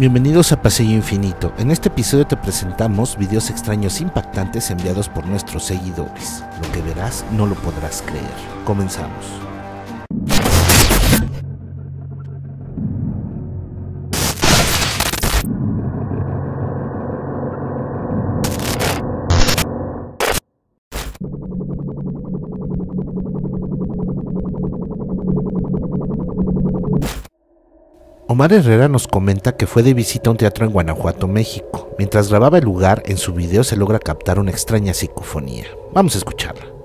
Bienvenidos a Paseo Infinito. En este episodio te presentamos videos extraños impactantes enviados por nuestros seguidores. Lo que verás no lo podrás creer. Comenzamos. Omar Herrera nos comenta que fue de visita a un teatro en Guanajuato, México. Mientras grababa el lugar, en su video se logra captar una extraña psicofonía. Vamos a escucharla.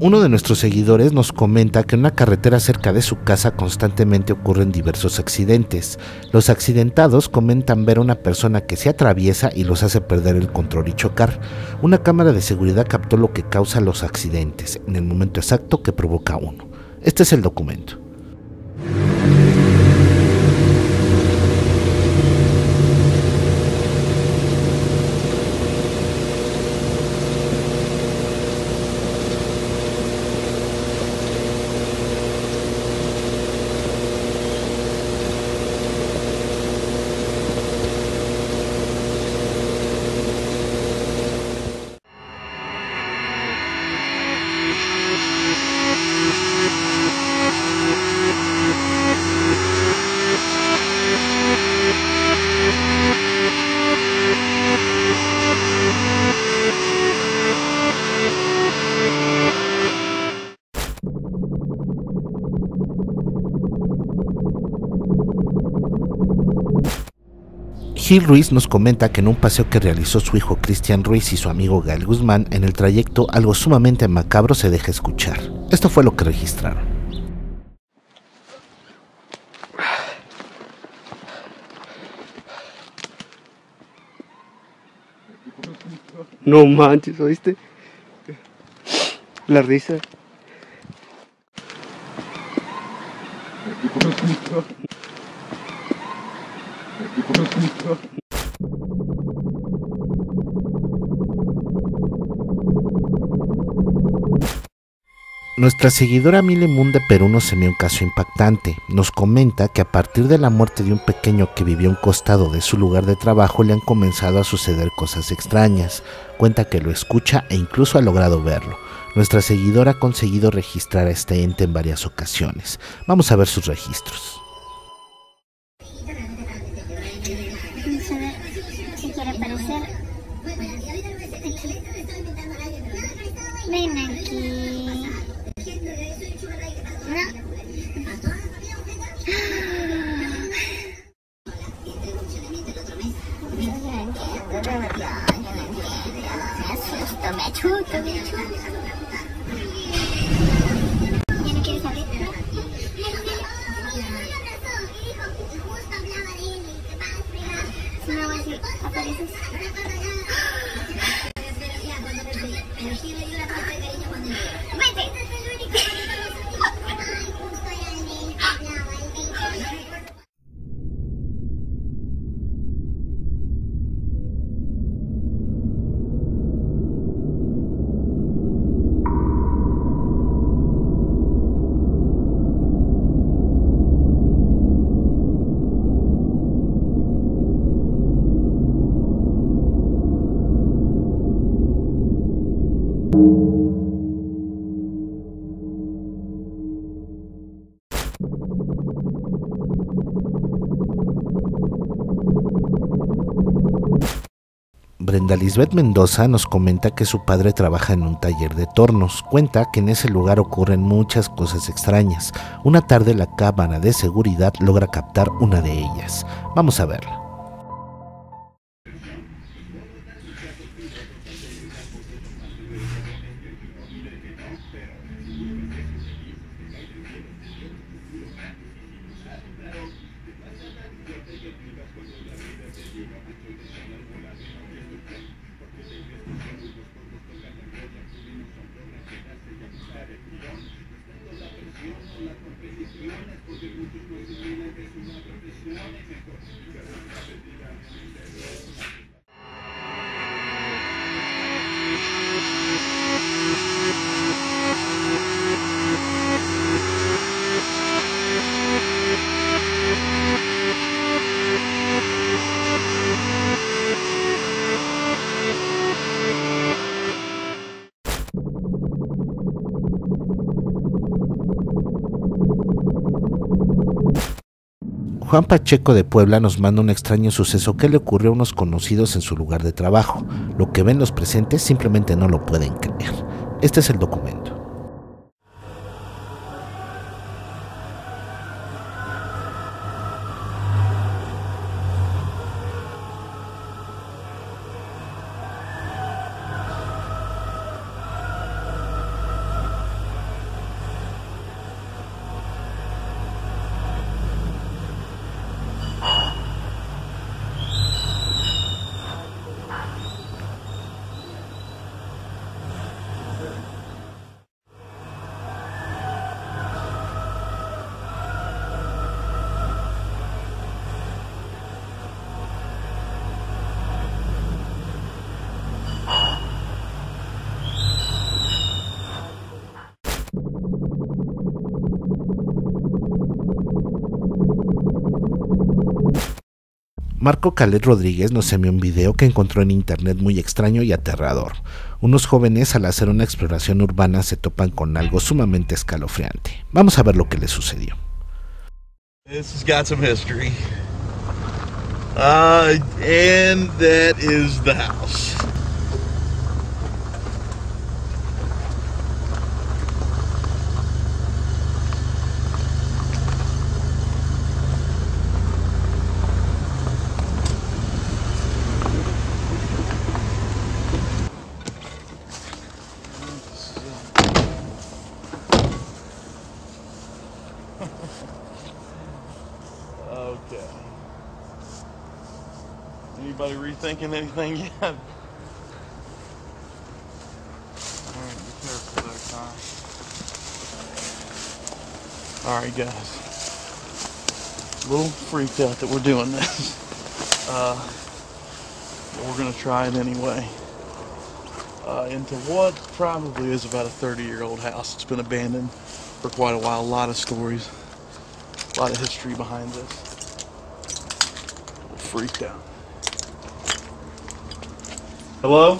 Uno de nuestros seguidores nos comenta que en una carretera cerca de su casa constantemente ocurren diversos accidentes. Los accidentados comentan ver a una persona que se atraviesa y los hace perder el control y chocar. Una cámara de seguridad captó lo que causa los accidentes en el momento exacto que provoca uno. Este es el documento. Gil Ruiz nos comenta que en un paseo que realizó su hijo Cristian Ruiz y su amigo Gael Guzmán, en el trayecto algo sumamente macabro se deja escuchar. Esto fue lo que registraron. No manches, ¿oíste? La risa. Nuestra seguidora Mile Moon de Perú nos envió un caso impactante. Nos comenta que a partir de la muerte de un pequeño que vivió a un costado de su lugar de trabajo le han comenzado a suceder cosas extrañas. Cuenta que lo escucha e incluso ha logrado verlo. Nuestra seguidora ha conseguido registrar a este ente en varias ocasiones. Vamos a ver sus registros. tomato, tomato. Brenda Lisbeth Mendoza nos comenta que su padre trabaja en un taller de tornos. Cuenta que en ese lugar ocurren muchas cosas extrañas. Una tarde la cámara de seguridad logra captar una de ellas. Vamos a verla. Juan Pacheco de Puebla nos manda un extraño suceso que le ocurrió a unos conocidos en su lugar de trabajo. Lo que ven los presentes simplemente no lo pueden creer. Este es el documento. Marco Calet Rodríguez nos envió un video que encontró en internet muy extraño y aterrador. Unos jóvenes al hacer una exploración urbana se topan con algo sumamente escalofriante. Vamos a ver lo que les sucedió. This has got some history. Uh, and that is the house. Okay. Anybody rethinking anything yet? Alright, be careful there, Tom. Alright, guys. A little freaked out that we're doing this. Uh, but we're gonna try it anyway. Uh, into what probably is about a 30 year old house. It's been abandoned for quite a while. A lot of stories, a lot of history behind this freaked out. Hello?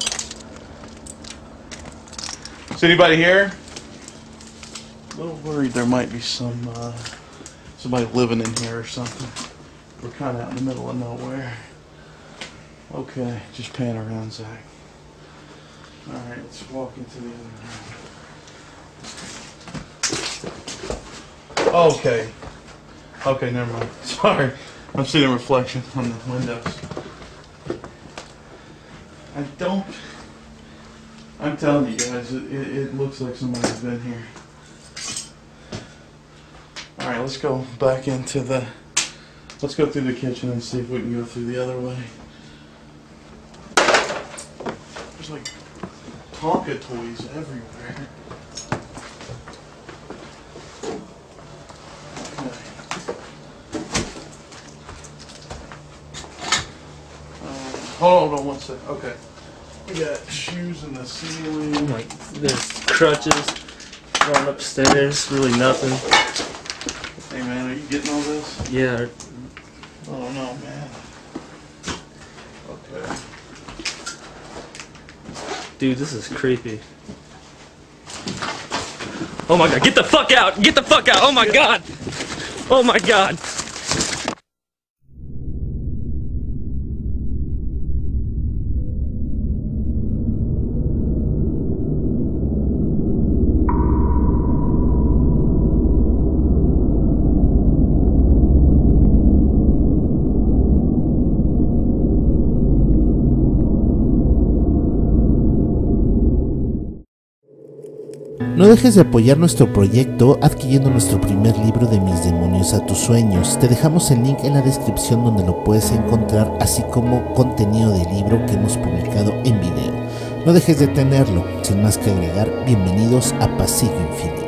Is anybody here? A little worried there might be some uh, somebody living in here or something. We're kind of out in the middle of nowhere. Okay, just pan around, Zach. All right, let's walk into the other room. Okay. Okay, never mind. Sorry. I'm seeing a reflection on the windows. I don't. I'm telling you guys, it, it, looks like somebody's been here. All right, let's go back into the. Let's go through the kitchen and see if we can go through the other way. There's like Tonka toys everywhere. Okay. Hold on one sec. Okay. We got shoes in the ceiling. Like there's crutches going upstairs, really nothing. Hey man, are you getting all this? Yeah, Oh no, man. Okay. dude, this is creepy. Oh my god, get the fuck out! Get the fuck out! Oh my god! Oh my god! No dejes de apoyar nuestro proyecto adquiriendo nuestro primer libro de Mis demonios a tus sueños. Te dejamos el link en la descripción donde lo puedes encontrar, así como contenido del libro que hemos publicado en video. No dejes de tenerlo. Sin más que agregar, bienvenidos a Pasillo Infinito.